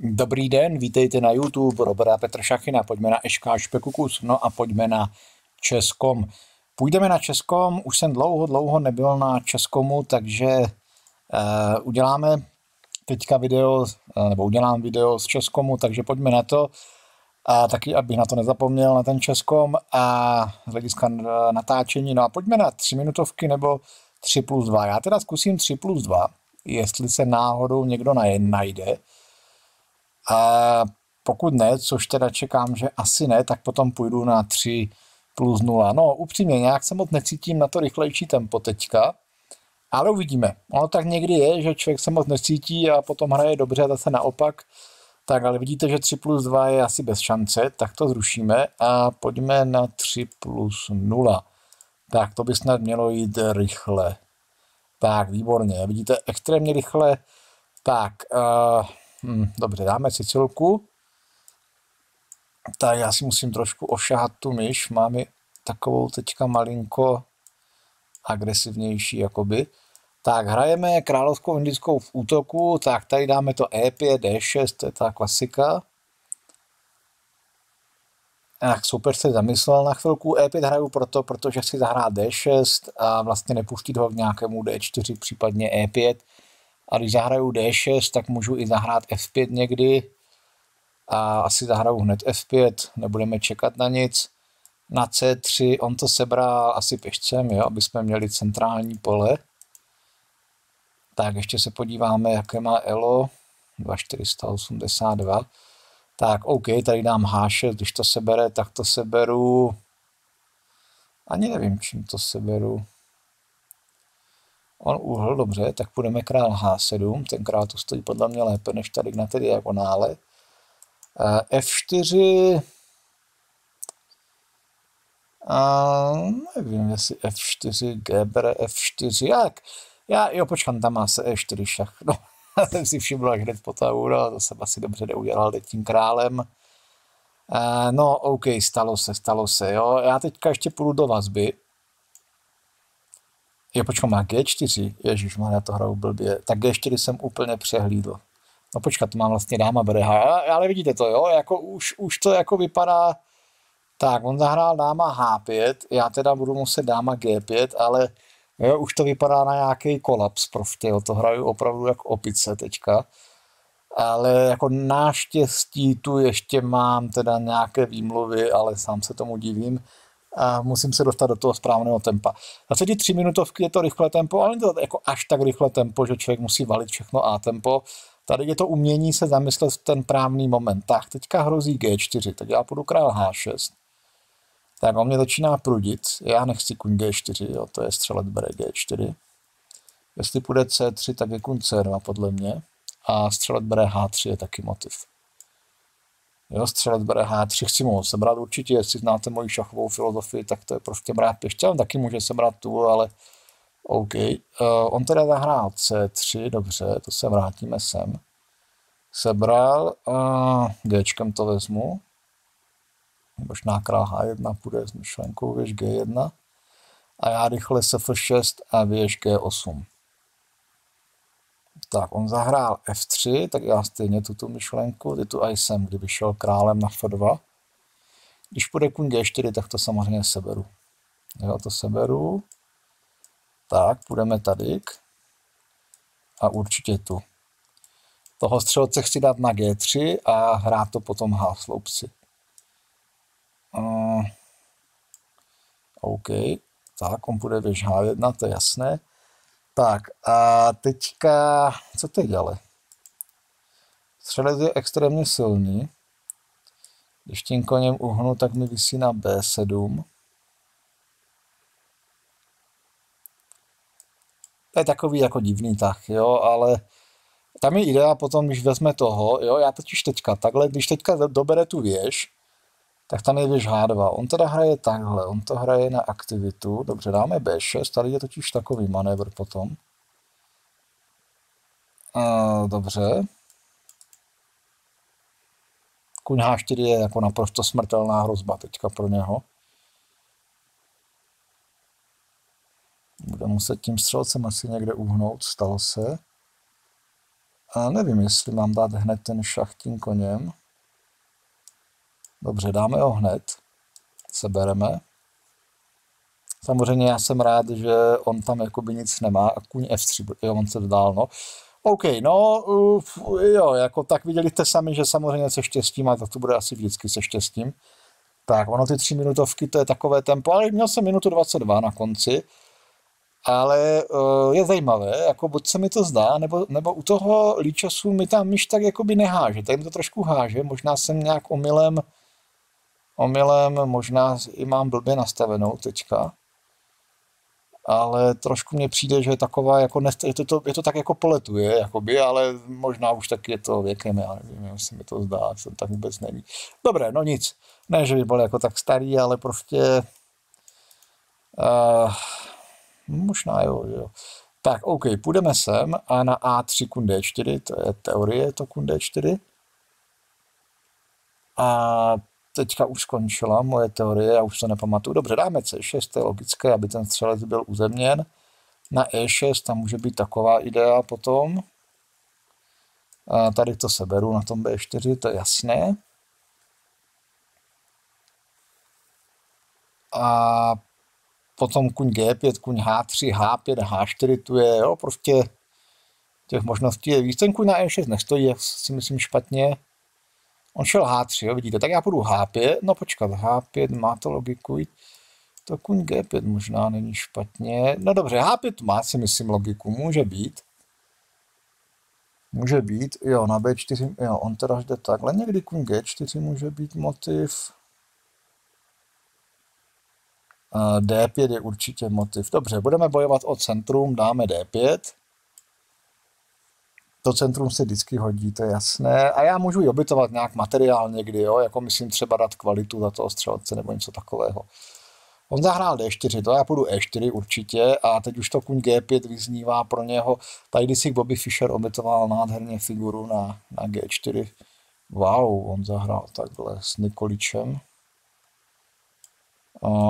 Dobrý den, vítejte na YouTube, Roberta Petr Šachina, pojďme na SK Špekukus, no a pojďme na Českom. Půjdeme na Českom, už jsem dlouho, dlouho nebyl na Českomu, takže uh, uděláme teďka video, uh, nebo udělám video z Českomu, takže pojďme na to. A taky, abych na to nezapomněl, na ten Českom a z hlediska natáčení. No a pojďme na 3 minutovky nebo 3 plus 2. Já teda zkusím 3 plus 2, jestli se náhodou někdo najde. A pokud ne, což teda čekám, že asi ne, tak potom půjdu na 3 plus 0. No upřímně, nějak se moc necítím na to rychlejší tempo teďka, ale uvidíme. Ono tak někdy je, že člověk se moc necítí a potom hraje dobře a zase naopak. Tak ale vidíte, že 3 plus 2 je asi bez šance, tak to zrušíme a pojďme na 3 plus 0. Tak to by snad mělo jít rychle. Tak, výborně, vidíte, extrémně rychle. Tak, uh, hm, dobře, dáme Sicilku. Tak já si musím trošku ošahat tu myš, mám ji takovou teďka malinko agresivnější jakoby. Tak hrajeme královskou indickou v útoku, tak tady dáme to E5, D6, to je ta klasika. Tak super se zamyslel na chvilku. E5 hraju proto, protože chci zahrát D6 a vlastně nepustit ho k nějakému D4, případně E5. A když zahraju D6, tak můžu i zahrát F5 někdy. A asi zahraju hned F5, nebudeme čekat na nic. Na C3 on to sebral asi pěšcem, jo, aby jsme měli centrální pole. Tak ještě se podíváme, jaké má ELO. 2482. Tak OK, tady dám H6, když to sebere, tak to seberu... Ani nevím, čím to seberu. On uhl, dobře, tak půjdeme král H7, tenkrát to stojí podle mě lépe než tady na té diagonále. F4, a nevím, jestli F4, G bere F4, jak? Já, jo, počkám, tam má se E4 šach, no. jsem si všiml až hned po tahu, no, to jsem asi dobře neudělal teď tím králem. Uh, no, OK, stalo se, stalo se, jo. Já teďka ještě půjdu do vazby. Jo, počkám, má G4, ježiš, má já to hraju blbě. Tak G4 jsem úplně přehlídl. No počkat, to mám vlastně dáma bere H, ale vidíte to, jo, jako už, už to jako vypadá, tak on zahrál dáma H5, já teda budu muset dáma G5, ale Jo, už to vypadá na nějaký kolaps prostě, jo, to hraju opravdu jako opice teďka. Ale jako náštěstí tu ještě mám teda nějaké výmluvy, ale sám se tomu divím. A musím se dostat do toho správného tempa. Za ty tři minutovky je to rychlé tempo, ale to jako až tak rychlé tempo, že člověk musí valit všechno A tempo. Tady je to umění se zamyslet v ten právný moment. Tak, teďka hrozí G4, tak já půjdu král H6 tak on mě začíná prudit. Já nechci kuň G4, jo, to je střelec bere G4. Jestli půjde C3, tak je kuň C2 podle mě. A střelec bere H3 je taky motiv. Jo, střelec bere H3, chci mu sebrat určitě, jestli znáte moji šachovou filozofii, tak to je prostě brát pěště, on taky může sebrat tu, ale OK. Uh, on teda zahrál C3, dobře, to se vrátíme sem. Sebral, uh, Gčkem to vezmu, možná král H1 půjde s myšlenkou věž G1 a já rychle F6 a věž G8. Tak, on zahrál F3, tak já stejně tuto myšlenku, ty tu a jsem, kdyby šel králem na F2. Když půjde kuň G4, tak to samozřejmě seberu. Jo, to seberu. Tak, půjdeme tady. A určitě tu. Toho střelce chci dát na G3 a hrát to potom H sloupci. Uh, OK, tak on bude věž H1, to je jasné. Tak a teďka, co teď ale? Střelec je extrémně silný. Když tím koněm uhnu, tak mi vysí na B7. To je takový jako divný tah, jo, ale tam je idea potom, když vezme toho, jo, já totiž teďka takhle, když teďka dobere tu věž, tak tam je věž H2. On teda hraje takhle, on to hraje na aktivitu. Dobře, dáme B6, tady je totiž takový manévr potom. Uh, dobře. Kuň H4 je jako naprosto smrtelná hrozba teďka pro něho. Bude muset tím střelcem asi někde uhnout, stalo se. A nevím, jestli mám dát hned ten šach tím koněm. Dobře, dáme ho hned. Sebereme. Samozřejmě já jsem rád, že on tam jakoby nic nemá a kůň F3, jo, on se vzdál, no. OK, no, uf, jo, jako tak viděli jste sami, že samozřejmě se štěstím, a to bude asi vždycky se štěstím. Tak, ono ty tři minutovky, to je takové tempo, ale měl jsem minutu 22 na konci, ale uh, je zajímavé, jako buď se mi to zdá, nebo, nebo u toho líčasu mi tam myš tak jakoby neháže, tak mi to trošku háže, možná jsem nějak omylem, omylem, možná i mám blbě nastavenou teďka, ale trošku mně přijde, že je taková, jako nest, je, to, to, je to tak jako poletuje, jakoby, ale možná už taky je to věkem, já nevím, jestli mi to zdá, se tak vůbec není. Dobré, no nic, ne, že by byl jako tak starý, ale prostě uh, možná jo, jo. Tak, OK, půjdeme sem a na A3 kun D4, to je teorie, to kun D4. A teďka už skončila moje teorie, já už to nepamatuju. Dobře, dáme C6, to je logické, aby ten střelec byl uzemněn. Na E6 tam může být taková idea potom. A tady to seberu na tom B4, to je jasné. A potom kuň G5, kuň H3, H5, H4, tu je, jo, prostě těch možností je víc. Ten kuň na E6 nestojí, si myslím špatně. On šel H3, jo, vidíte, tak já půjdu H5, no počkat, H5 má to logiku, to kuň G5 možná není špatně, no dobře, H5 má si myslím logiku, může být, může být, jo, na B4, jo, on teda jde takhle, někdy kuň G4 může být motiv, D5 je určitě motiv. Dobře, budeme bojovat o centrum, dáme D5 to centrum se vždycky hodí, to je jasné. A já můžu i obytovat nějak materiál někdy, jo? jako myslím třeba dát kvalitu za toho střelce nebo něco takového. On zahrál D4, to já půjdu E4 určitě a teď už to kuň G5 vyznívá pro něho. Tady si Bobby Fischer obytoval nádherně figuru na, na G4. Wow, on zahrál takhle s Nikoličem.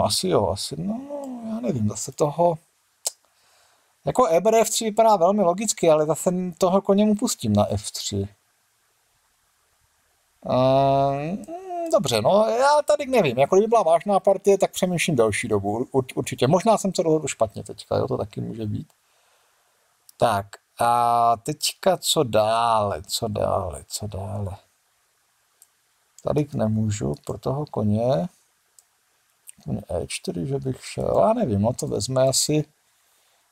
asi jo, asi, no, já nevím, zase toho, jako EBR F3 vypadá velmi logicky, ale zase toho koně mu pustím na F3. Uh, dobře, no já tady nevím, jako kdyby byla vážná partie, tak přemýšlím další dobu, Ur, určitě. Možná jsem to dohodl špatně teďka, jo, to taky může být. Tak, a teďka co dále, co dále, co dále. Tady nemůžu pro toho koně. Koně E4, že bych šel, já nevím, no to vezme asi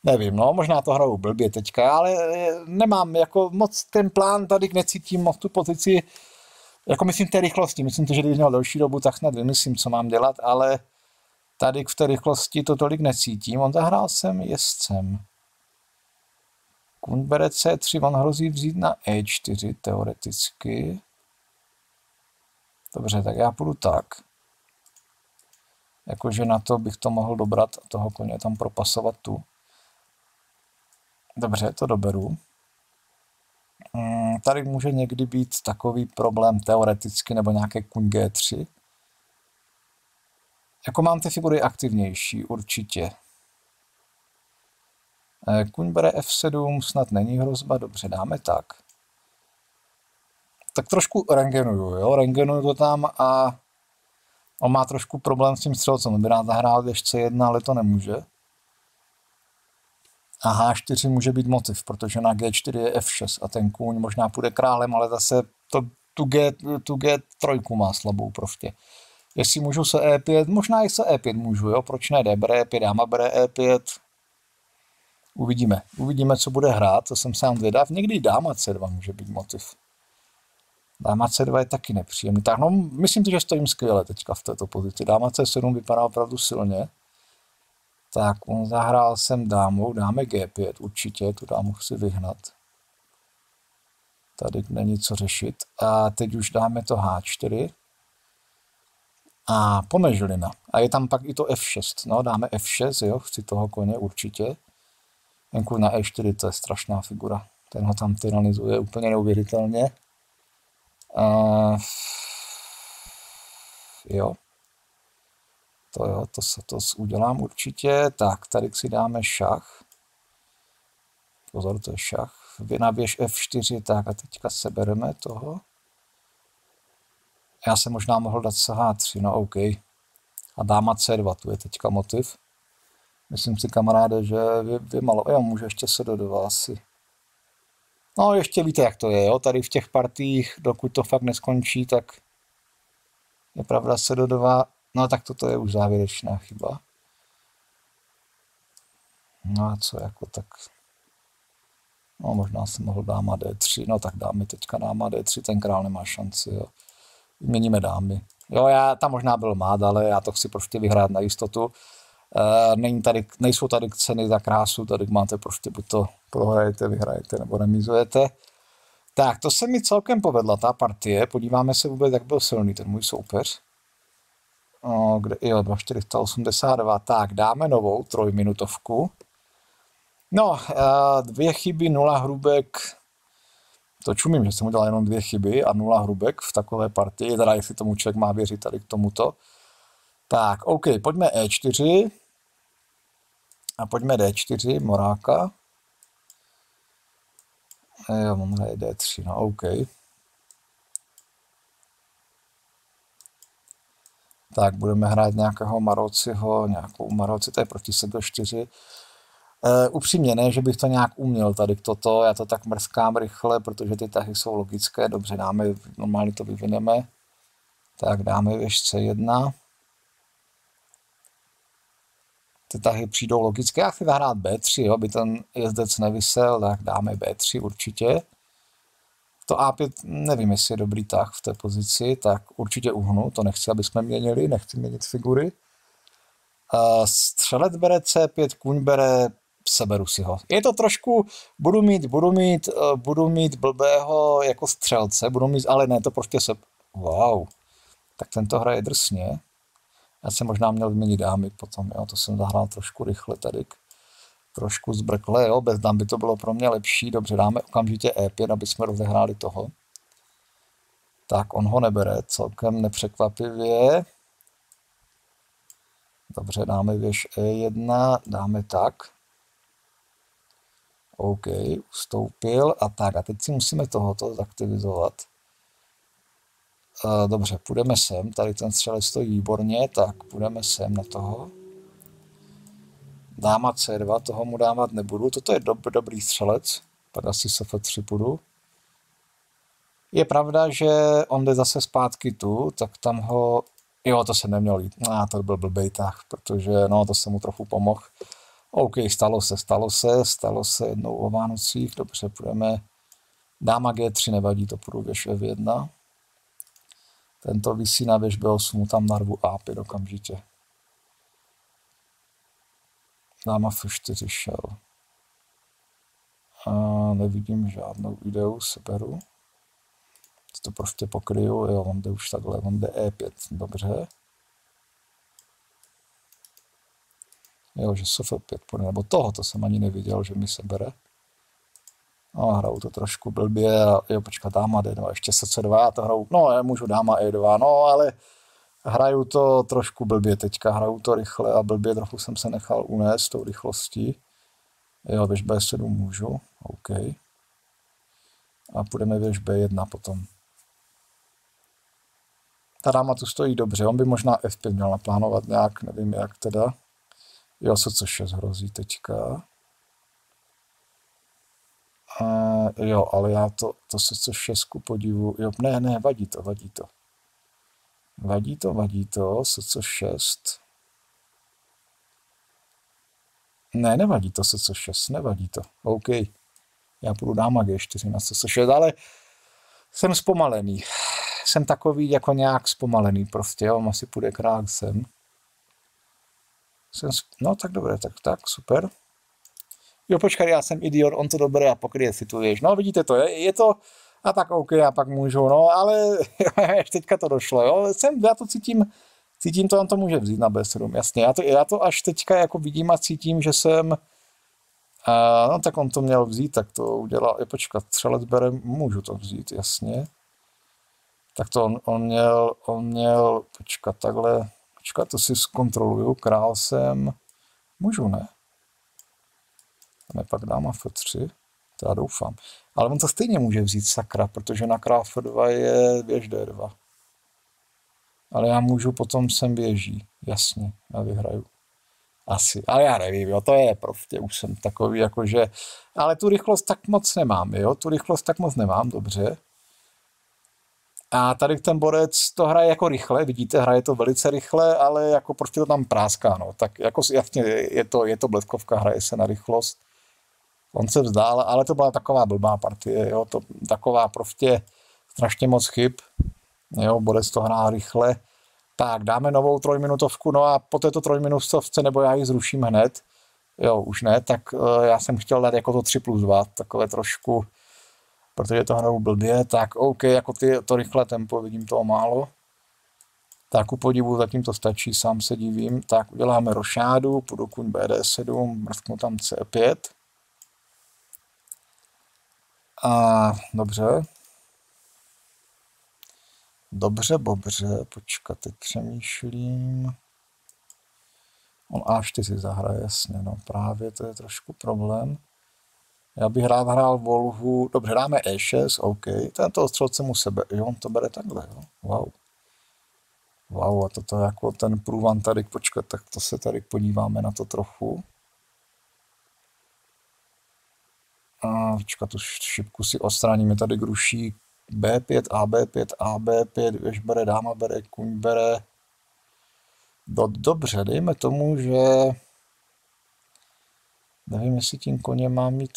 Nevím, no, možná to hraju blbě teďka, ale eh, nemám jako moc ten plán, tady necítím moc tu pozici, jako myslím té rychlosti, myslím, že když měl delší dobu, tak snad vymyslím, co mám dělat, ale tady v té rychlosti to tolik necítím. On zahrál jsem jezdcem. Kun bere C3, on hrozí vzít na E4 teoreticky. Dobře, tak já půjdu tak. Jakože na to bych to mohl dobrat toho koně tam propasovat tu. Dobře, to doberu. Mm, tady může někdy být takový problém teoreticky nebo nějaké kuň G3. Jako mám ty figury aktivnější, určitě. Eh, kuň bere F7, snad není hrozba, dobře, dáme tak. Tak trošku rengenuju, jo, rengenuju to tam a on má trošku problém s tím střelcem, on by rád zahrál ještě jedna, ale to nemůže. A H4 může být motiv, protože na G4 je F6 a ten kůň možná půjde králem, ale zase to, tu, G, tu G3 má slabou prostě. Jestli můžu se E5, možná i se E5 můžu, jo, proč ne, D bere E5, dáma bere E5, uvidíme, uvidíme, co bude hrát, to jsem sám zvědav, někdy dáma C2 může být motiv. Dáma C2 je taky nepříjemný. Tak no, myslím si, že stojím skvěle teďka v této pozici. Dáma C7 vypadá opravdu silně. Tak, on zahrál jsem dámu, dáme G5 určitě, tu dámu chci vyhnat. Tady není co řešit. A teď už dáme to H4. A pomežlina. A je tam pak i to F6. No, dáme F6, jo, chci toho koně určitě. Ten na E4, to je strašná figura. Ten ho tam tyrannizuje úplně neuvěřitelně. Uh, jo, to jo, to, se to udělám určitě. Tak, tady si dáme šach. Pozor, to je šach. vy na věž F4, tak a teďka sebereme toho. Já jsem možná mohl dát CH3, no OK. A dáma C2, tu je teďka motiv. Myslím si, kamaráde, že vy, vy malo, jo, může ještě se do asi. No, ještě víte, jak to je, jo, tady v těch partích, dokud to fakt neskončí, tak je pravda se do dva, no tak toto je už závěrečná chyba. No a co jako tak... No možná jsem mohl dáma D3, no tak dámy teďka dáma D3, ten král nemá šanci, jo. Vyměníme dámy. Jo, já tam možná byl mát, ale já to chci prostě vyhrát na jistotu. E, není tady, nejsou tady ceny za krásu, tady máte prostě buď to prohrajete, vyhrajete nebo remizujete. Tak, to se mi celkem povedla, ta partie. Podíváme se vůbec, jak byl silný ten můj soupeř. Kde, jo, 482. Tak, dáme novou trojminutovku. No, eh, dvě chyby, nula hrubek. To čumím, že jsem udělal jenom dvě chyby a nula hrubek v takové partii, teda jestli tomu člověk má věřit tady k tomuto. Tak, OK, pojďme E4. A pojďme D4, Moráka. Jo, hraje D3, no OK. Tak budeme hrát nějakého Marociho, nějakou Maroci, to je proti sebe 4. Uh, upřímně ne, že bych to nějak uměl tady toto, já to tak mrskám rychle, protože ty tahy jsou logické, dobře dáme, normálně to vyvineme. Tak dáme věž C1. Ty tahy přijdou logické, já chci zahrát B3, jo, aby ten jezdec nevysel, tak dáme B3 určitě. To A5 nevím, jestli je dobrý tah v té pozici, tak určitě uhnu, to nechci, aby jsme měnili, nechci měnit figury. Uh, střelec bere C5, kůň bere seberu si ho. Je to trošku, budu mít, budu mít, uh, budu mít blbého jako střelce, budu mít, ale ne, to prostě se, wow, tak tento hraje drsně. Já jsem možná měl vyměnit dámy potom, jo, to jsem zahrál trošku rychle tady, trošku zbrkle, jo, bez dám by to bylo pro mě lepší, dobře, dáme okamžitě E5, aby jsme rozehráli toho. Tak on ho nebere, celkem nepřekvapivě. Dobře, dáme věž E1, dáme tak. OK, ustoupil a tak. A teď si musíme tohoto zaktivizovat. Dobře, půjdeme sem, tady ten střelec stojí výborně, tak půjdeme sem na toho. Dáma C2, toho mu dávat nebudu, toto je dob, dobrý střelec, pak asi SF3 půjdu. Je pravda, že on jde zase zpátky tu, tak tam ho, jo, to se neměl jít, no, to byl blbej tah, protože, no, to se mu trochu pomohl. OK, stalo se, stalo se, stalo se jednou o Vánocích, dobře, půjdeme. Dáma G3 nevadí, to půjdu věž F1. Tento vysí na věž B8, mu tam narvu A5 okamžitě. Dáma F4 šel. A nevidím žádnou ideu, seberu. To prostě pokryju, jo, on jde už takhle, on jde E5, dobře. Jo, že Sofel 5 půjde, nebo toho, to jsem ani neviděl, že mi se bere. No, hraju to trošku blbě a jo, počkat, dáma D2, ještě se C2, já to hraju, no, já můžu dáma E2, no, ale hraju to trošku blbě teďka, hraju to rychle a blbě trochu jsem se nechal unést tou rychlostí. Jo, věž B7 můžu, OK. A půjdeme věž B1 potom. Ta dáma tu stojí dobře, on by možná F5 měl naplánovat nějak, nevím jak teda. Jo, co co 6 hrozí teďka. A, jo, ale já to, to se co 6 podivu, jo, ne, ne, vadí to, vadí to. Vadí to, vadí to, se co 6. Ne, nevadí to se co 6, nevadí to, OK. Já půjdu dáma G4 na co 6, ale jsem zpomalený. Jsem takový jako nějak zpomalený prostě, jo, asi půjde krák sem. Jsem, no tak dobré, tak, tak, super. Jo, počkej, já jsem idiot, on to dobré a pokryje si tu věž. No vidíte to, je, je to, a tak OK, já pak můžu, no, ale teďka to došlo, jo. Jsem, já to cítím, cítím to, on to může vzít na B7, jasně. Já to, já to až teďka jako vidím a cítím, že jsem, a, no tak on to měl vzít, tak to udělal, je počkat, střelec bere, můžu to vzít, jasně. Tak to on, on měl, on měl, počkat, takhle, Počkat, to si zkontroluju. Král jsem... Můžu, ne? Ne, pak dáma F3. To já doufám. Ale on to stejně může vzít sakra, protože na kráv 2 je běž D2. Ale já můžu potom sem běží. Jasně, já vyhraju. Asi, ale já nevím, jo, to je prostě, už jsem takový, jakože, ale tu rychlost tak moc nemám, jo, tu rychlost tak moc nemám, dobře. A tady ten borec to hraje jako rychle, vidíte, hraje to velice rychle, ale jako prostě to tam práská, no. Tak jako jasně, je to, je to bleskovka, hraje se na rychlost. On se vzdál, ale to byla taková blbá partie, jo, to taková prostě strašně moc chyb. Jo, borec to hrá rychle. Tak, dáme novou trojminutovku, no a po této trojminutovce, nebo já ji zruším hned, jo, už ne, tak uh, já jsem chtěl dát jako to 3 plus 2, takové trošku, protože to hraju blbě, tak OK, jako ty, to rychlé tempo, vidím toho málo. Tak ku podivu zatím to stačí, sám se divím. Tak uděláme rošádu, půjdu kuň BD7, mrsknu tam C5. A dobře. Dobře, bobře, počkat, teď přemýšlím. On A4 si zahraje, jasně, no právě to je trošku problém. Já bych rád hrál Volhu, dobře, dáme E6, OK, tento střelce mu sebe, jo, on to bere takhle, jo, wow. Wow, a toto jako ten průvan tady, počkat, tak to se tady podíváme na to trochu. A tu šipku si odstraníme tady gruší B5, AB5, AB5, věž bere, dáma bere, kuň bere. Do, dobře, dejme tomu, že nevím, jestli tím koně mám mít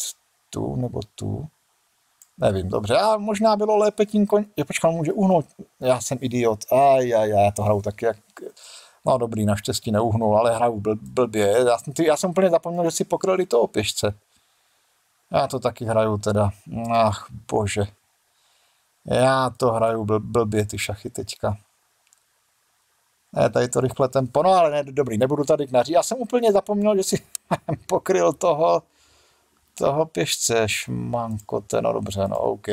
tu nebo tu. Nevím, dobře, a možná bylo lépe tím koně, je počkal, může uhnout, já jsem idiot, a já, já to hraju tak, jak, no dobrý, naštěstí neuhnul, ale hraju bl, blbě, já jsem, já jsem úplně zapomněl, že si pokryli to pěšce. Já to taky hraju teda, ach bože. Já to hraju bl, blbě ty šachy teďka. Ne, tady to rychle tempo, no ale ne, dobrý, nebudu tady knaří. Já jsem úplně zapomněl, že si pokryl toho, toho pěšce, šmanko, to no dobře, no OK.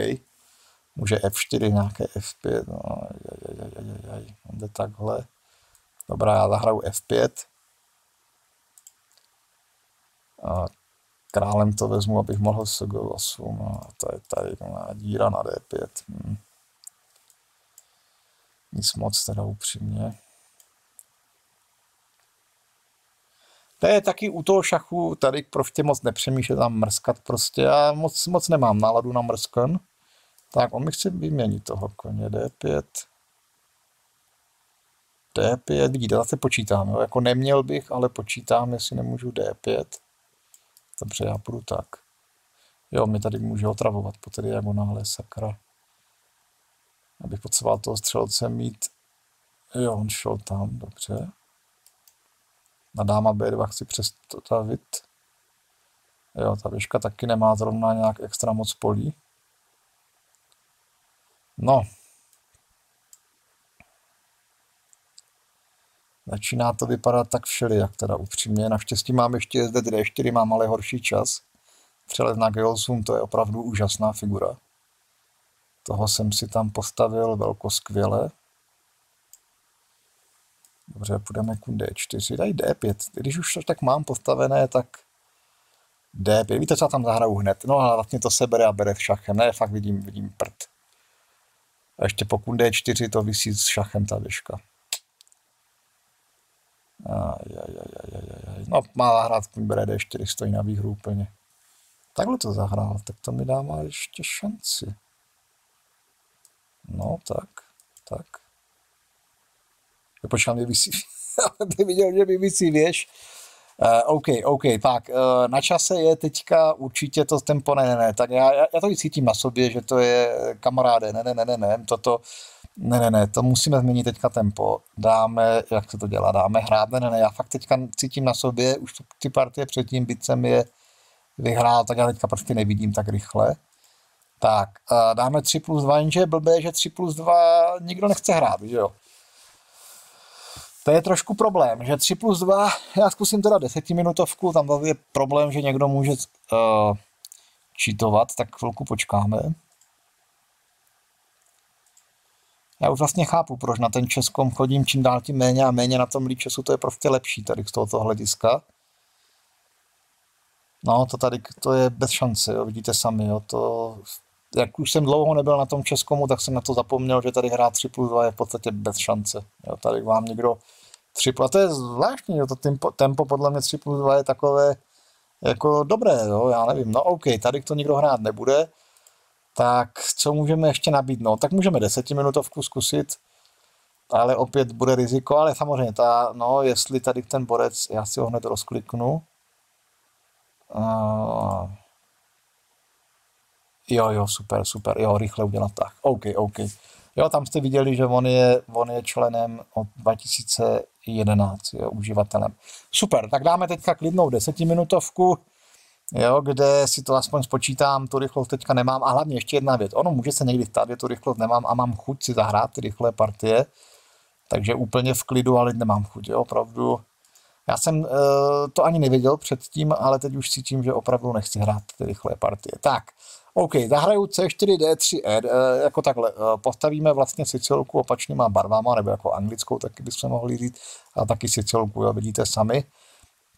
Může F4, nějaké F5, no jaj, jaj, jaj, jaj, jde takhle. Dobrá, já zahraju F5. A králem to vezmu, abych mohl s G8. No, to je tady díra na D5. Hm. Nic moc teda upřímně. To je taky u toho šachu, tady prostě moc nepřemýšlet tam mrskat prostě. Já moc, moc nemám náladu na mrskan. Tak on mi chce vyměnit toho koně D5. D5, vidíte, zase počítám, jo? jako neměl bych, ale počítám, jestli nemůžu D5. Dobře, já půjdu tak. Jo, mi tady může otravovat po té diagonále, sakra. Abych potřeboval toho střelce mít. Jo, on šel tam, dobře. Na dáma B2 chci přestavit. Jo, ta věžka taky nemá zrovna nějak extra moc polí. No. Začíná to vypadat tak všelijak, teda upřímně. Naštěstí mám ještě zde D4, mám ale horší čas. Přelev na Geosum, to je opravdu úžasná figura. Toho jsem si tam postavil velko skvěle. Dobře, půjdeme ku D4, tady D5. Když už to tak mám postavené, tak D5. Víte, co tam zahraju hned? No a vlastně to se bere a bere v šachem. Ne, fakt vidím, vidím prd. A ještě pokud D4 to vysí s šachem ta věžka. No, má hrát bere D4, stojí na výhru úplně. Takhle to zahrál, tak to mi dává ještě šanci. No, tak, tak. Počkám, mě vysí, aby viděl, že mi vysí věž. Uh, OK, OK, tak uh, na čase je teďka určitě to tempo, ne, ne, ne, tak já, já to cítím na sobě, že to je kamaráde, ne, ne, ne, ne, ne, toto, ne, ne, ne, to musíme změnit teďka tempo, dáme, jak se to dělá, dáme hrát, ne, ne, ne, já fakt teďka cítím na sobě, už ty partie předtím, byť jsem je vyhrál, tak já teďka prostě nevidím tak rychle. Tak, dáme 3 plus 2, jenže blbé, že 3 plus 2 nikdo nechce hrát, že jo. To je trošku problém, že 3 plus 2, já zkusím teda desetiminutovku, tam je problém, že někdo může uh, čítovat, tak chvilku počkáme. Já už vlastně chápu, proč na ten Českom chodím čím dál tím méně a méně na tom líčesu, to je prostě lepší tady z tohoto hlediska. No, to tady, to je bez šance, jo, vidíte sami, jo, to, jak už jsem dlouho nebyl na tom Českomu, tak jsem na to zapomněl, že tady hrát 3 plus 2 je v podstatě bez šance. Jo, tady vám někdo 3 plus, a to je zvláštní, jo, to tempo, tempo podle mě 3 plus 2 je takové jako dobré, jo, já nevím, no OK, tady to nikdo hrát nebude, tak co můžeme ještě nabídnout? Tak můžeme desetiminutovku zkusit, ale opět bude riziko, ale samozřejmě ta, no, jestli tady ten borec, já si ho hned rozkliknu, uh, jo, jo, super, super, jo, rychle udělat tak, OK, OK. Jo, tam jste viděli, že on je, on je členem od 2011, jo, uživatelem. Super, tak dáme teďka klidnou desetiminutovku, jo, kde si to aspoň spočítám, tu rychlost teďka nemám a hlavně ještě jedna věc, ono může se někdy stát, že tu rychlost nemám a mám chuť si zahrát ty rychlé partie, takže úplně v klidu, ale nemám chuť, jo, opravdu. Já jsem uh, to ani nevěděl předtím, ale teď už cítím, že opravdu nechci hrát ty rychlé partie. Tak, OK, zahraju C4, D3, E, jako takhle, uh, postavíme vlastně sicilku opačnýma barvama, nebo jako anglickou, taky bychom mohli říct, a taky sicilku, jo, vidíte sami.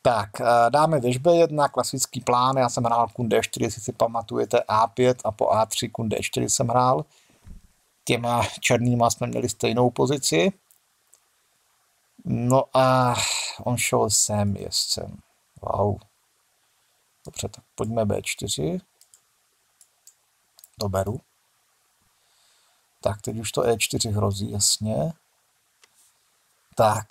Tak, dáme věžbe jedna, klasický plán, já jsem hrál kun D4, jestli si pamatujete A5 a po A3 kun D4 jsem hrál. Těma černýma jsme měli stejnou pozici. No a on šel sem jezdcem. Wow. Dobře, tak pojďme B4. Doberu. Tak, teď už to E4 hrozí, jasně. Tak,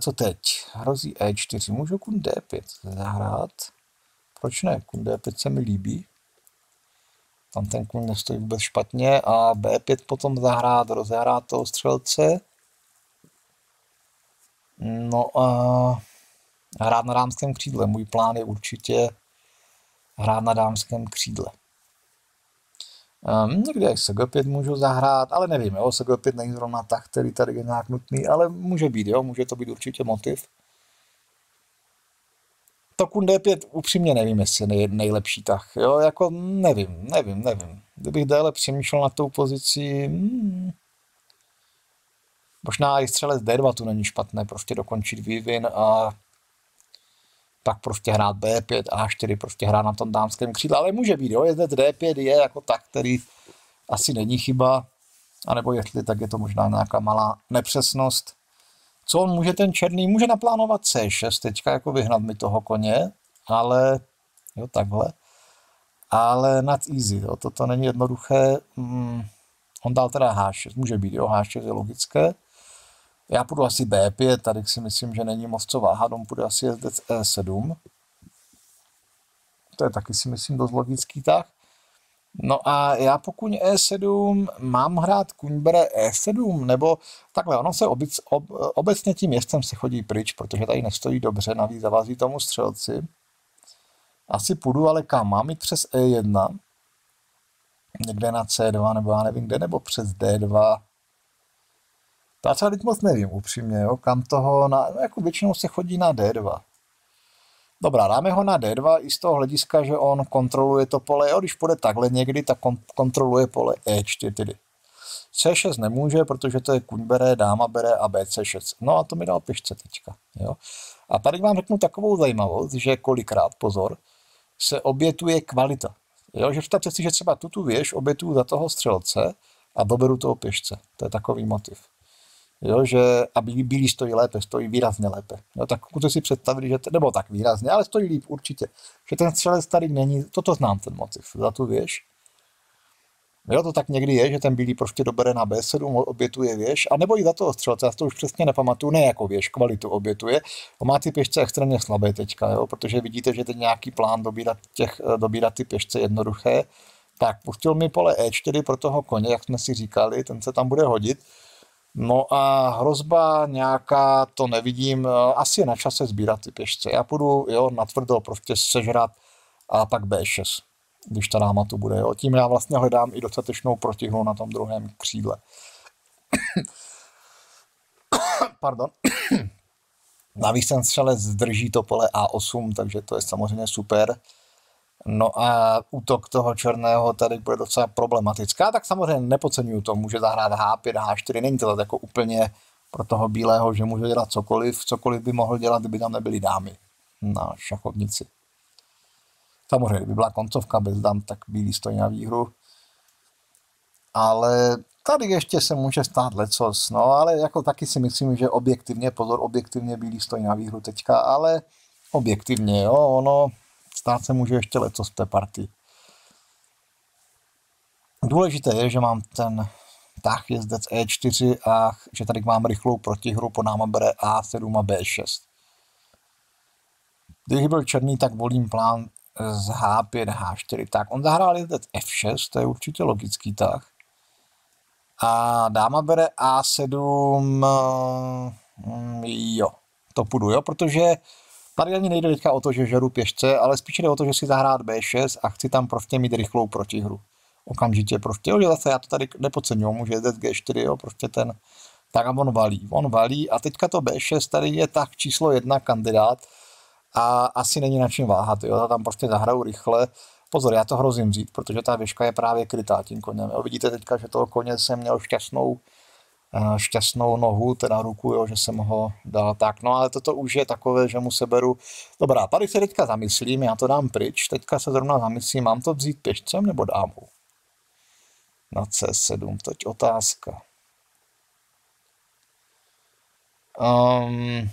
co teď? Hrozí E4. Můžu kun D5 zahrát. Proč ne? Kun D5 se mi líbí. Tam ten kun nestojí vůbec špatně. A B5 potom zahrát, rozehrát toho střelce. No a hrát na dámském křídle. Můj plán je určitě hrát na dámském křídle. Um, někde SG5 můžu zahrát, ale nevím, jo, SG5 není zrovna tak, který tady je nějak nutný, ale může být, jo, může to být určitě motiv. To kun D5 upřímně nevím, jestli je nejlepší tah, jo, jako nevím, nevím, nevím. Kdybych déle přemýšlel na tou pozici, hmm, možná i střelec D2 tu není špatné, prostě dokončit vývin a tak prostě hrát B5, A4, prostě hrát na tom dámském křídle, ale může být, jo, jezdec D5 je jako tak, který asi není chyba, anebo jestli, tak je to možná nějaká malá nepřesnost. Co on může ten černý, může naplánovat C6 teďka, jako vyhnat mi toho koně, ale, jo, takhle, ale nad easy, jo, toto není jednoduché, hmm, on dal teda H6, může být, jo, H6 je logické, já půjdu asi B5, tady si myslím, že není moc co váhat, on půjde asi jezdec E7. To je taky si myslím dost logický tah. No a já pokud E7 mám hrát kuň bere E7, nebo takhle, ono se obec, ob, obecně tím jezdcem se chodí pryč, protože tady nestojí dobře, navíc zavazí tomu střelci. Asi půjdu, ale kam? Mám jít přes E1, někde na C2, nebo já nevím kde, nebo přes D2, já třeba teď moc nevím, upřímně, jo, kam toho, na, no, jako většinou se chodí na D2. Dobrá, dáme ho na D2 i z toho hlediska, že on kontroluje to pole, jo, když půjde takhle někdy, tak on kontroluje pole E4 tedy. C6 nemůže, protože to je kuň bere, dáma bere a BC6. No a to mi dal pěšce teďka. Jo. A tady vám řeknu takovou zajímavost, že kolikrát, pozor, se obětuje kvalita. Jo, že představte si, že třeba tuto věž obětuju za toho střelce a doberu toho pěšce. To je takový motiv jo, že a bílý stojí lépe, stojí výrazně lépe. Jo, tak můžete si představit, že, nebo tak výrazně, ale stojí líp určitě, že ten střelec tady není, toto znám ten motiv, za tu věž. Jo, to tak někdy je, že ten bílý prostě dobere na B7, obětuje věž, a nebo i za toho střelce, já to už přesně nepamatuju, ne jako věž, kvalitu obětuje. On má ty pěšce extrémně slabé teďka, jo, protože vidíte, že teď nějaký plán dobírat, těch, dobírat ty pěšce jednoduché. Tak, pustil mi pole E4 pro toho koně, jak jsme si říkali, ten se tam bude hodit No a hrozba nějaká, to nevidím, eh, asi je na čase sbírat ty pěšce. Já půjdu, jo, natvrdo prostě sežrat a pak B6, když ta dáma tu bude, jo. Tím já vlastně hledám i dostatečnou protihlu na tom druhém křídle. Pardon. Navíc ten střelec zdrží to pole A8, takže to je samozřejmě super. No a útok toho černého tady bude docela problematická, tak samozřejmě nepodceňuju to, může zahrát H5, H4, není to tak jako úplně pro toho bílého, že může dělat cokoliv, cokoliv by mohl dělat, kdyby tam nebyly dámy na šachovnici. Samozřejmě, kdyby byla koncovka bez dam, tak bílý stojí na výhru. Ale tady ještě se může stát lecos, no ale jako taky si myslím, že objektivně, pozor, objektivně bílý stojí na výhru teďka, ale objektivně, jo, ono stát se může ještě lecos v té partii. Důležité je, že mám ten tah jezdec E4 a že tady mám rychlou protihru, po náma bere A7 a B6. Když byl černý, tak volím plán z H5, H4. Tak on zahrál jezdec F6, to je určitě logický tah. A dáma bere A7, mm, jo, to půjdu, jo, protože tady ani nejde teďka o to, že žeru pěšce, ale spíše jde o to, že si zahrát B6 a chci tam prostě mít rychlou protihru. Okamžitě prostě, jo, že zase já to tady nepodceňuji, může jít G4, jo, prostě ten, tak a on valí, on valí a teďka to B6 tady je tak číslo jedna kandidát a asi není na čím váhat, jo, tam prostě zahraju rychle, pozor, já to hrozím vzít, protože ta věžka je právě krytá tím koněm, jo, vidíte teďka, že toho koně jsem měl šťastnou, šťastnou nohu, teda ruku, jo, že jsem ho dal tak. No ale toto už je takové, že mu seberu. Dobrá, tady se teďka zamyslím, já to dám pryč, teďka se zrovna zamyslím, mám to vzít pěšcem nebo dámou? na C7. Teď otázka. Um,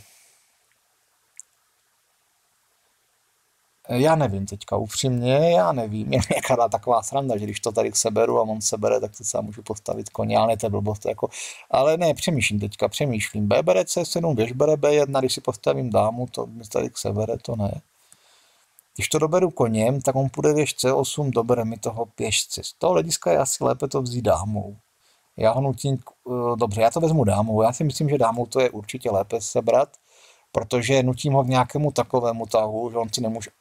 já nevím teďka upřímně, já nevím. Je nějaká taková sranda, že když to tady seberu a on sebere, tak to se můžu postavit koně, ale ne, to je blbost. Jako, ale ne, přemýšlím teďka, přemýšlím. B bere C7, věž bere B1, když si postavím dámu, to mi tady sebere, to ne. Když to doberu koněm, tak on půjde věž C8, dobere mi toho pěšci. Z toho hlediska je asi lépe to vzít dámou. Já ho nutím, uh, dobře, já to vezmu dámou. Já si myslím, že dámou to je určitě lépe sebrat, protože nutím ho k nějakému takovému tahu, že on si nemůže,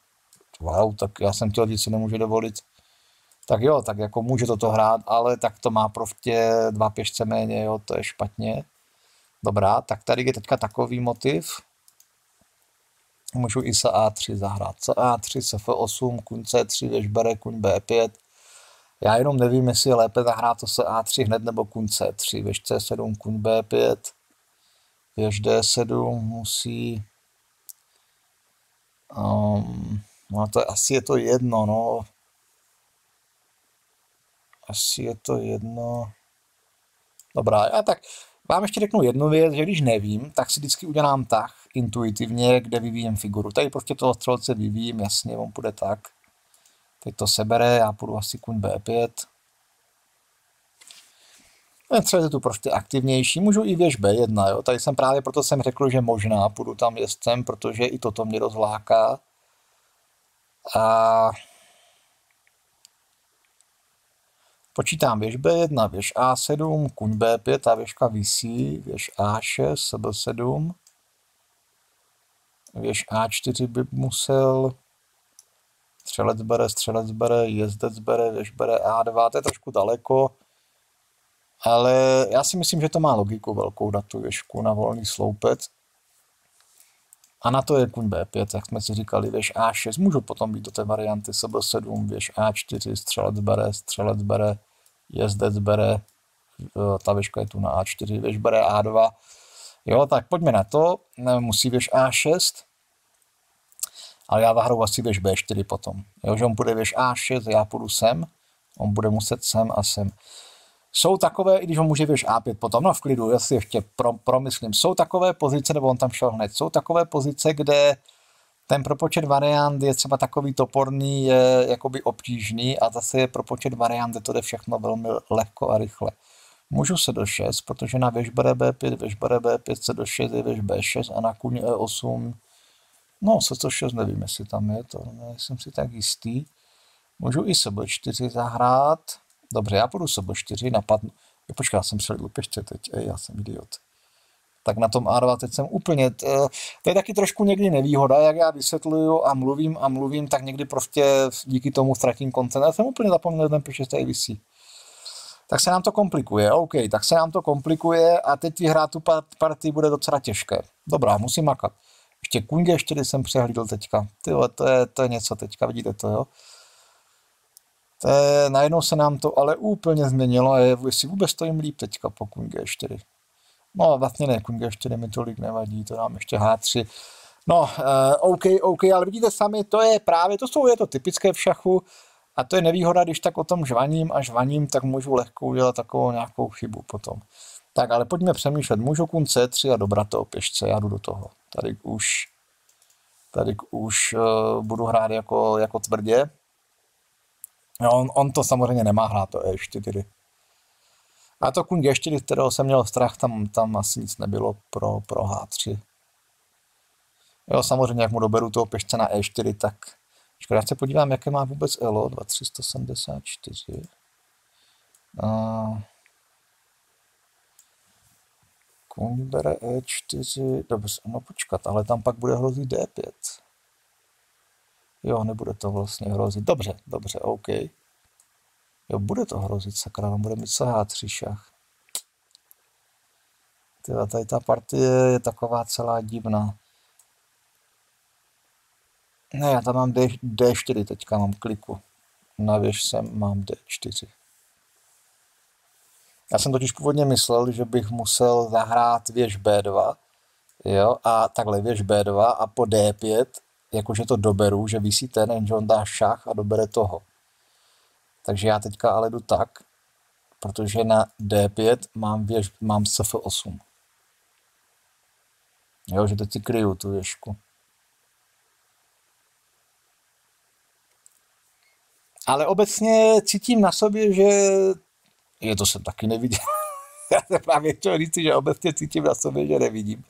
wow, tak já jsem chtěl říct, si nemůže dovolit. Tak jo, tak jako může toto hrát, ale tak to má prostě dva pěšce méně, jo, to je špatně. Dobrá, tak tady je teďka takový motiv, můžu i se A3 zahrát. C A3, F8, kuň C3, věž bere, kuň B5. Já jenom nevím, jestli je lépe zahrát to se A3 hned nebo kuň C3, věž C7, kuň B5, věž D7 musí... Um, no to asi je to jedno, no. Asi je to jedno. Dobrá, a tak vám ještě řeknu jednu věc, že když nevím, tak si vždycky udělám tah intuitivně, kde vyvíjem figuru. Tady prostě toho střelce vyvíjím, jasně, on půjde tak. Teď to sebere, já půjdu asi kuň B5. Ten střelec je tu prostě aktivnější, můžu i věž B1, jo. Tady jsem právě proto jsem řekl, že možná půjdu tam jezdcem, protože i toto mě dost láká. A Počítám věž B1, věž A7, kuň B5, ta věžka vysí, věž A6, B7, věž A4 by musel, střelec bere, střelec bere, jezdec bere, věž bere A2, to je trošku daleko, ale já si myslím, že to má logiku velkou na tu věžku, na volný sloupec. A na to je kuň B5, jak jsme si říkali, věž A6, můžu potom být do té varianty SB7, věž A4, střelec bere, střelec bere, jezdec bere, e, ta věžka je tu na A4, věž bere A2. Jo, tak pojďme na to, musí věž A6, ale já zahraju asi věž B4 potom. Jo, že on bude věž A6, já půjdu sem, on bude muset sem a sem. Jsou takové, i když on může věž A5 potom, no v klidu, já si ještě pro, promyslím, jsou takové pozice, nebo on tam šel hned, jsou takové pozice, kde ten propočet variant je třeba takový toporný, je jakoby obtížný a zase je propočet variant, kde to jde všechno velmi lehko a rychle. Můžu se do 6, protože na věž bere B5, věž bere B5, se do 6 je věž B6 a na kůň E8, no se to 6 nevím, jestli tam je, to nejsem si tak jistý. Můžu i SB4 zahrát, dobře, já půjdu SB4, napadnu, jo, počkej, já jsem převedl pěšce teď, Ej, já jsem idiot tak na tom A2 teď jsem úplně, to je taky trošku někdy nevýhoda, jak já vysvětluju a mluvím a mluvím, tak někdy prostě díky tomu ztratím kontent. Já jsem úplně zapomněl, ten píše tady vysí. Tak se nám to komplikuje, OK, tak se nám to komplikuje a teď vyhrát tu partii bude docela těžké. Dobrá, musím makat. Ještě kuň ještě jsem přehlídl teďka. Tyhle, to je, to je něco teďka, vidíte to, jo? Je, najednou se nám to ale úplně změnilo a je, jestli vůbec stojím líp teďka po kuň G4. No vlastně ne, Kunga ještě mi tolik nevadí, to dám ještě H3. No, uh, OK, OK, ale vidíte sami, to je právě, to jsou, je to typické v šachu a to je nevýhoda, když tak o tom žvaním a žvaním, tak můžu lehko udělat takovou nějakou chybu potom. Tak, ale pojďme přemýšlet. Můžu kun C3 a dobrat to pěšce, já jdu do toho. Tady už, tady už uh, budu hrát jako, jako tvrdě. No, on, on to samozřejmě nemá hrát, to E4. A to kun G4, kterého jsem měl strach, tam, tam asi nic nebylo pro, pro H3. Jo, samozřejmě, jak mu doberu toho pěšce na E4, tak já se podívám, jaké má vůbec ELO 2374. Uh, Kůň bere E4, dobře, no počkat, ale tam pak bude hrozit D5. Jo, nebude to vlastně hrozit. Dobře, dobře, OK. Jo, bude to hrozit, sakra, on bude mít CH3 šach. Tyhle, tady ta partie je taková celá divná. Ne, já tam mám D, D4 teďka, mám kliku. Na věž jsem mám D4. Já jsem totiž původně myslel, že bych musel zahrát věž B2, jo, a takhle věž B2 a po D5, jakože to doberu, že vysí ten, jenže on dá šach a dobere toho. Takže já teďka ale jdu tak, protože na D5 mám, věž, mám SF8. Jo, že teď si kryju tu věžku. Ale obecně cítím na sobě, že je to jsem taky neviděl. Já jsem právě chtěl říct, že obecně cítím na sobě, že nevidím.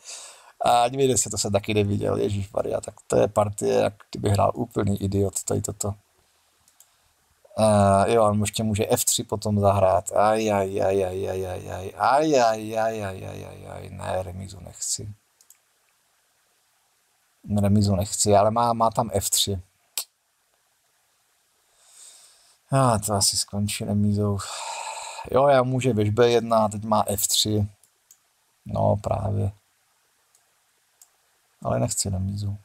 A ani jestli to jsem taky neviděl, Ježíš Maria, tak to je partie, jak kdyby hrál úplný idiot, tady toto. Uh, jo, on ještě může F3 potom zahrát. Aj, aj, aj, aj, aj, aj, aj, aj, aj, aj, aj, aj, aj, aj, ne, remízu nechci. Remízu nechci, ale má, má tam F3. A ah, to asi skončí remízou. Jo, já může věž B1, teď má F3. No, právě. Ale nechci remízu.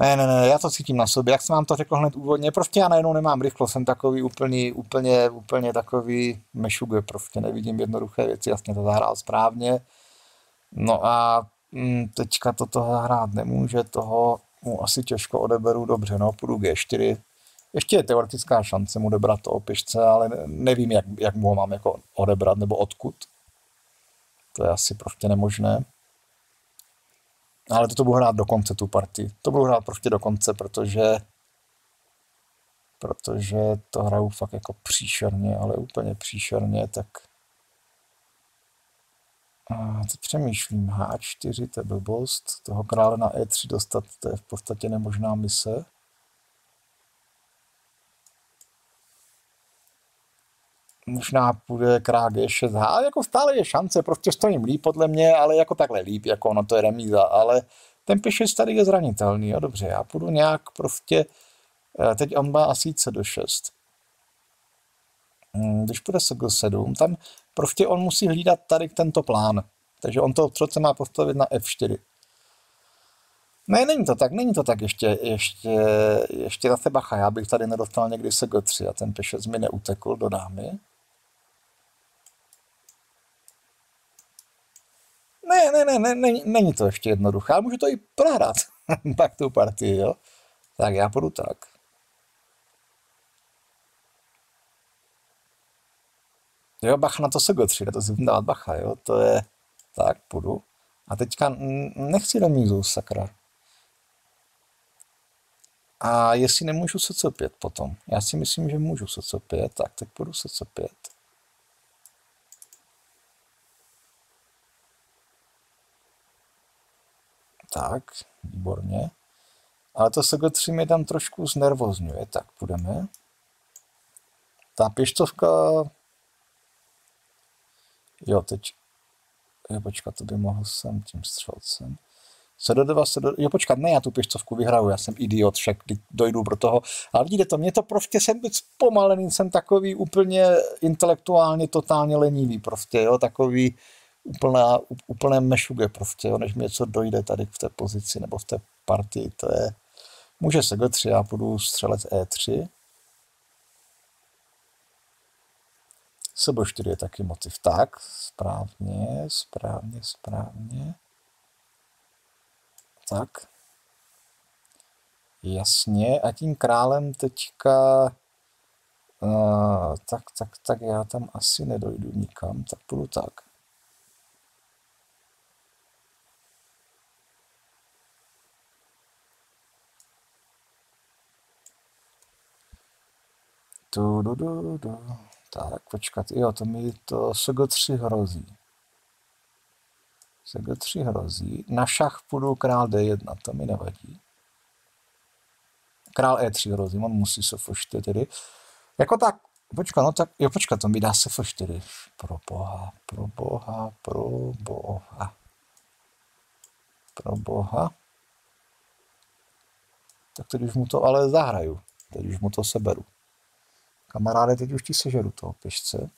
Ne, ne, ne, já to cítím na sobě, jak jsem vám to řekl hned úvodně, prostě já najednou nemám rychlo, jsem takový úplně, úplně, úplně takový mešuge, prostě nevidím jednoduché věci, jasně to zahrál správně. No a mm, teďka toto zahrát nemůže, toho mu asi těžko odeberu, dobře, no, půjdu G4. Ještě je teoretická šance mu odebrat to opišce, ale nevím, jak, jak mu ho mám jako odebrat nebo odkud. To je asi prostě nemožné. Ale to budu hrát do konce tu partii. To budu hrát prostě do konce, protože protože to hraju fakt jako příšerně, ale úplně příšerně, tak a teď přemýšlím, H4, to je blbost, toho krále na E3 dostat, to je v podstatě nemožná mise. Možná půjde král G6H, jako stále je šance, prostě stojím líp podle mě, ale jako takhle líp, jako ono to je remíza, ale ten P6 tady je zranitelný, jo, dobře, já půjdu nějak prostě, eh, teď on má asi C do 6. Hmm, když půjde se G7, tam prostě on musí hlídat tady tento plán, takže on to třeba má postavit na F4. Ne, není to tak, není to tak ještě, ještě, ještě zase bacha, já bych tady nedostal někdy se G3 a ten P6 mi neutekl do dámy. Ne, ne, ne, ne, ne není to ještě jednoduché, ale můžu to i prohrát pak tu partii, jo. Tak já půjdu tak. Jo, bach na to se 3 to si dát bacha, jo, to je, tak, půjdu. A teďka nechci remízu, sakra. A jestli nemůžu se co 5 potom? Já si myslím, že můžu se co 5, tak teď půjdu se co 5. Tak, výborně. Ale to SG3 mě tam trošku znervozňuje. Tak, půjdeme. Ta pěštovka... Jo, teď... Jo, počkat, to by mohl jsem tím střelcem. Se do. Jo, počkat, ne, já tu pěštovku vyhraju, já jsem idiot, však dojdu pro toho. Ale vidíte to, mě to prostě jsem být zpomalený, jsem takový úplně intelektuálně totálně lenivý prostě, jo, takový úplná, úplné mešuge prostě, jo, než mi něco dojde tady v té pozici nebo v té partii, to je, může se G3, já půjdu střelec E3, Sebo4 je taky motiv. Tak, správně, správně, správně. Tak. Jasně, a tím králem teďka... Uh, tak, tak, tak já tam asi nedojdu nikam, tak půjdu tak. Tu, du, du, du. Tak, počkat, jo, to mi to SG3 hrozí. SG3 hrozí. Na šach půjdu král D1, to mi nevadí. Král E3 hrozí, on musí F4. Jako tak, počkat, no tak, jo, počkat, to mi dá F4. Pro boha, pro boha, pro boha. Pro boha. Tak teď už mu to ale zahraju. Teď už mu to seberu. Kamaráde, teď už ti sežeru toho pěšce.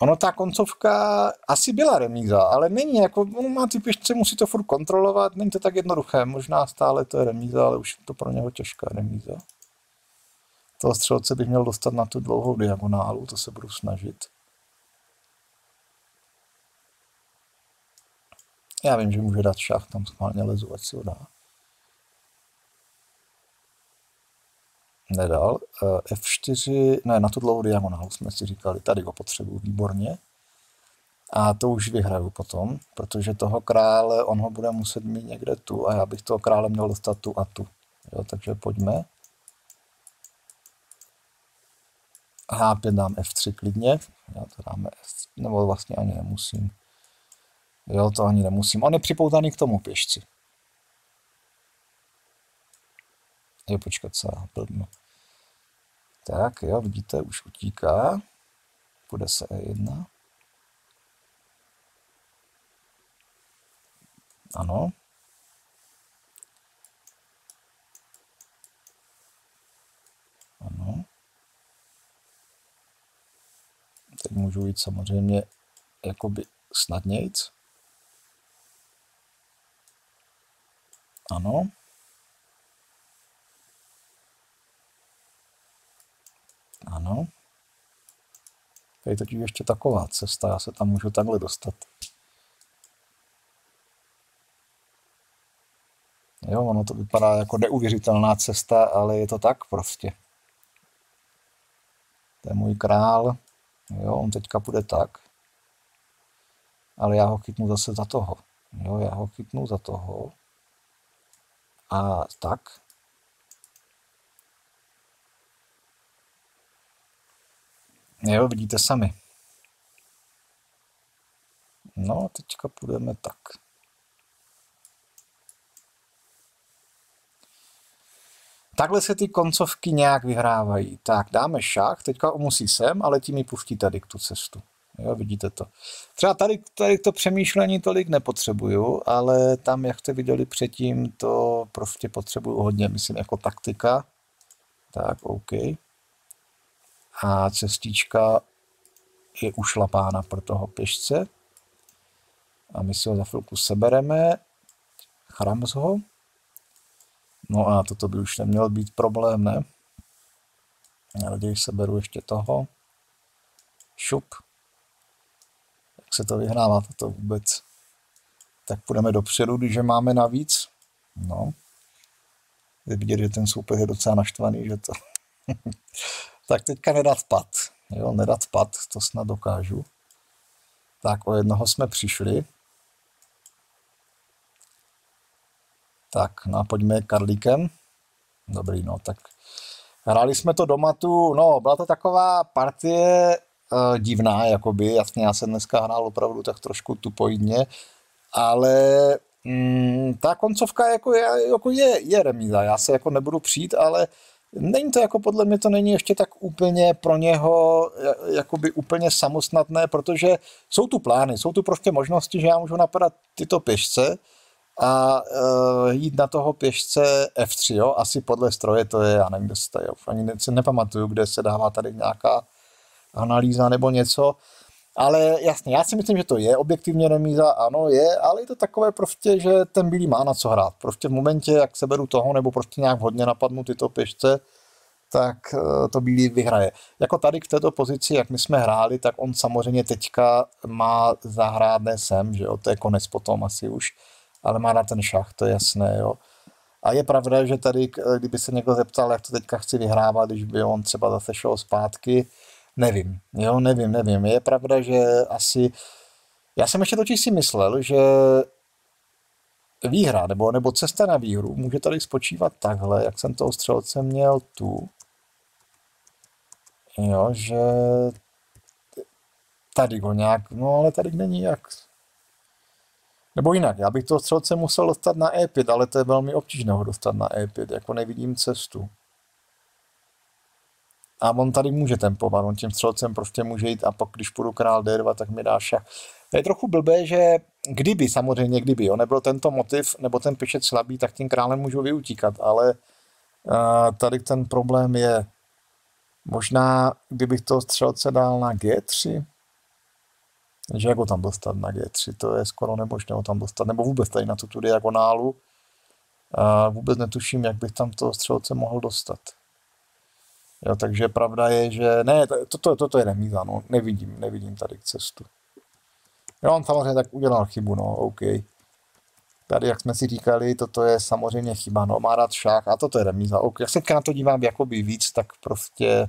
Ono ta koncovka asi byla remíza, ale není, jako on má ty pěšce, musí to furt kontrolovat, není to tak jednoduché, možná stále to je remíza, ale už je to pro něho těžká remíza. Toho střelce bych měl dostat na tu dlouhou diagonálu, to se budu snažit. Já vím, že může dát šach, tam schválně lezu, ať si ho dá. Nedal. Eh, F4, ne, na tu dlouhou diagonálu jsme si říkali, tady ho potřebuji výborně. A to už vyhraju potom, protože toho krále, on ho bude muset mít někde tu a já bych toho krále měl dostat tu a tu. Jo, takže pojďme. H5 dám F3 klidně. Já to dáme F, nebo vlastně ani nemusím. Jo, to ani nemusím. On je připoutaný k tomu pěšci. Jo, počkat, já blbnu. Tak, jo, vidíte, už utíká. Půjde se E1. Ano. Ano. Teď můžu jít samozřejmě jakoby snadnějc. Ano. Ano. Je totiž ještě taková cesta, já se tam můžu takhle dostat. Jo, ono to vypadá jako neuvěřitelná cesta, ale je to tak prostě. To je můj král. Jo, on teďka půjde tak. Ale já ho chytnu zase za toho. Jo, já ho chytnu za toho. A tak. Jo, vidíte sami. No, teďka půjdeme tak. Takhle se ty koncovky nějak vyhrávají. Tak, dáme šach, teďka musí sem, ale tím mi pustí tady k tu cestu. Jo, vidíte to. Třeba tady, tady to přemýšlení tolik nepotřebuju, ale tam, jak jste viděli předtím, to prostě potřebuju hodně, myslím, jako taktika. Tak, OK a cestička je ušlapána pro toho pěšce. A my si ho za chvilku sebereme, chrams ho. No a toto by už neměl být problém, ne? Já raději seberu ještě toho. Šup. Jak se to vyhrává, toto vůbec? Tak půjdeme dopředu, když máme navíc. No. Je vidět, že ten soupeř je docela naštvaný, že to tak teďka nedat pad. Jo, nedat pad, to snad dokážu. Tak o jednoho jsme přišli. Tak, no a pojďme karlíkem. Dobrý, no tak hráli jsme to doma tu, no byla to taková partie uh, divná, jakoby, jasně já jsem dneska hrál opravdu tak trošku tupoidně, ale mm, ta koncovka jako je, jako je, je remíza, já se jako nebudu přijít, ale Není to jako podle mě to není ještě tak úplně pro něho jakoby úplně samostatné, protože jsou tu plány, jsou tu prostě možnosti, že já můžu napadat tyto pěšce a uh, jít na toho pěšce F3, jo, asi podle stroje to je, já nevím, kde se tady, ani si nepamatuju, kde se dává tady nějaká analýza nebo něco, ale jasně, já si myslím, že to je objektivně remíza, ano, je, ale je to takové prostě, že ten bílý má na co hrát. Prostě v momentě, jak se beru toho, nebo prostě nějak hodně napadnu tyto pěšce, tak eh, to bílý vyhraje. Jako tady k této pozici, jak my jsme hráli, tak on samozřejmě teďka má zahrádné sem, že jo, to je konec potom asi už, ale má na ten šach, to je jasné, jo. A je pravda, že tady, kdyby se někdo zeptal, jak to teďka chci vyhrávat, když by on třeba zase šel zpátky, nevím, jo, nevím, nevím. Je pravda, že asi, já jsem ještě totiž si myslel, že výhra nebo, nebo cesta na výhru může tady spočívat takhle, jak jsem toho střelce měl tu. Jo, že tady ho nějak, no ale tady není jak. Nebo jinak, já bych toho střelce musel dostat na E5, ale to je velmi obtížné ho dostat na E5, jako nevidím cestu. A on tady může tempovat, on tím střelcem prostě může jít a pak když půjdu král D2, tak mi dá šach. To je trochu blbé, že kdyby, samozřejmě kdyby, jo, nebyl tento motiv nebo ten pěšec slabý, tak tím králem můžu vyutíkat, ale uh, tady ten problém je, možná kdybych toho střelce dal na G3, že jak ho tam dostat na G3, to je skoro nemožné ho tam dostat, nebo vůbec tady na tu, diagonálu, uh, vůbec netuším, jak bych tam toho střelce mohl dostat. Jo, takže pravda je, že ne, toto to, to, to je remíza, no, nevidím, nevidím tady cestu. Jo, on samozřejmě tak udělal chybu, no, OK. Tady, jak jsme si říkali, toto je samozřejmě chyba, no, má rád šach a toto je remíza. OK, jak se na to dívám jakoby víc, tak prostě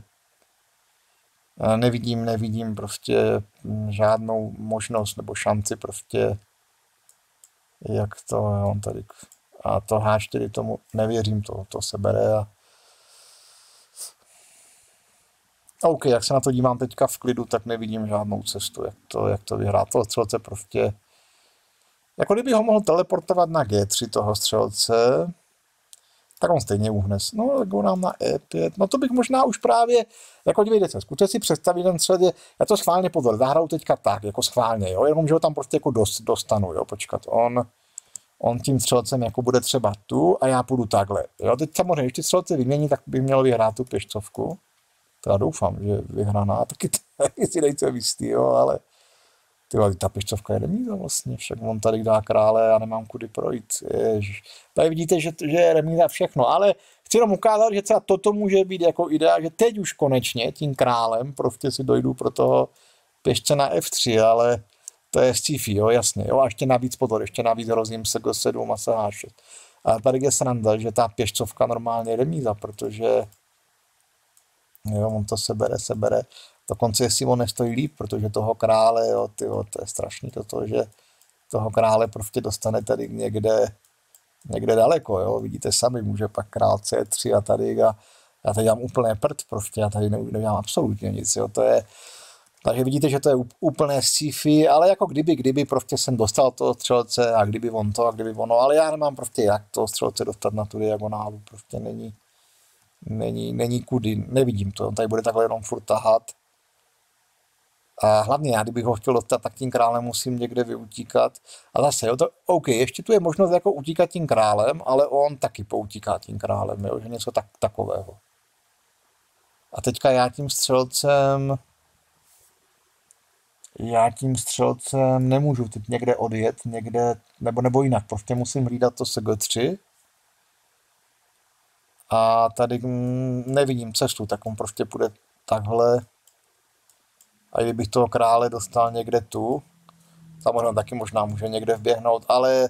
eh, nevidím, nevidím prostě hm, žádnou možnost nebo šanci prostě, jak to on tady, a to H4 tomu nevěřím, to, to se bere a OK, jak se na to dívám teďka v klidu, tak nevidím žádnou cestu, jak to, jak to vyhrát. To střelce prostě... Jako kdyby ho mohl teleportovat na G3 toho střelce, tak on stejně uhne. No, ho nám na E5. No to bych možná už právě, jako dívejte se, zkuste si představit ten střed, já to schválně pozor, zahraju teďka tak, jako schválně, jo, jenom, že ho tam prostě jako dost, dostanu, jo, počkat, on, on tím střelcem jako bude třeba tu a já půjdu takhle, jo, teď samozřejmě, když ty střelce vymění, tak by měl vyhrát tu pěšcovku, já doufám, že vyhraná, taky, taky si nejsem jistý, jo, ale ty ta pešťovka je remíza vlastně, však on tady dá krále a nemám kudy projít. Ježiš. Tady vidíte, že, že je remíza všechno, ale chci jenom ukázat, že třeba toto může být jako idea, že teď už konečně tím králem prostě si dojdu pro toho pěšce na F3, ale to je sci-fi, jo, jasně, jo, a ještě navíc pozor, ještě navíc hrozím se go 7 a H6. A tady je sranda, že ta pěšcovka normálně remíza, protože Jo, on to sebere, sebere. Dokonce jestli on nestojí líp, protože toho krále, jo, tyjo, to je strašný toto, že toho krále prostě dostane tady někde, někde daleko, jo, vidíte sami, může pak král C3 a tady a já tady dělám úplné prd prostě, já tady nedělám absolutně nic, jo, to je, takže vidíte, že to je úplné sci-fi, ale jako kdyby, kdyby prostě jsem dostal toho střelce a kdyby on to a kdyby ono, ale já nemám prostě jak toho střelce dostat na tu diagonálu, prostě není, není, není kudy, nevidím to, on tady bude takhle jenom furt tahat. A hlavně já, kdybych ho chtěl dostat, tak tím králem musím někde vyutíkat. A zase, jo, to, OK, ještě tu je možnost jako utíkat tím králem, ale on taky poutíká tím králem, jo, že něco tak, takového. A teďka já tím střelcem, já tím střelcem nemůžu teď někde odjet, někde, nebo, nebo jinak, prostě musím hlídat to SG3, a tady nevidím cestu, tak on prostě půjde takhle. A kdybych toho krále dostal někde tu, samozřejmě taky možná může někde vběhnout, ale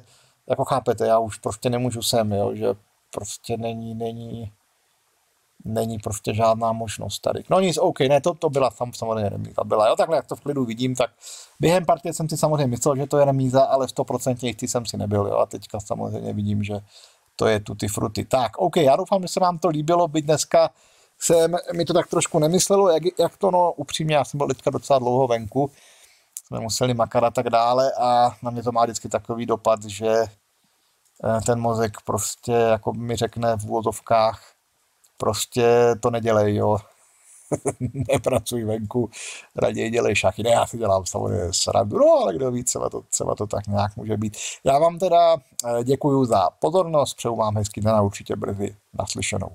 jako chápete, já už prostě nemůžu sem, jo, že prostě není, není, není prostě žádná možnost tady. No nic, OK, ne, to, to byla tam samozřejmě remíza. Byla, jo, takhle jak to v klidu vidím, tak během partie jsem si samozřejmě myslel, že to je remíza, ale 100% jistý jsem si nebyl, jo, a teďka samozřejmě vidím, že to je tutti frutti. Tak, OK, já doufám, že se vám to líbilo, byť dneska se mi to tak trošku nemyslelo, jak, jak to no, upřímně, já jsem byl teďka docela dlouho venku, jsme museli makat a tak dále a na mě to má vždycky takový dopad, že eh, ten mozek prostě, jako mi řekne v úvozovkách, prostě to nedělej, jo. nepracuj venku, raději dělej šachy. Ne, já si dělám samozřejmě srandu, no ale kdo ví, třeba to, třeba to tak nějak může být. Já vám teda eh, děkuji za pozornost, přeju vám hezký den a určitě brzy naslyšenou.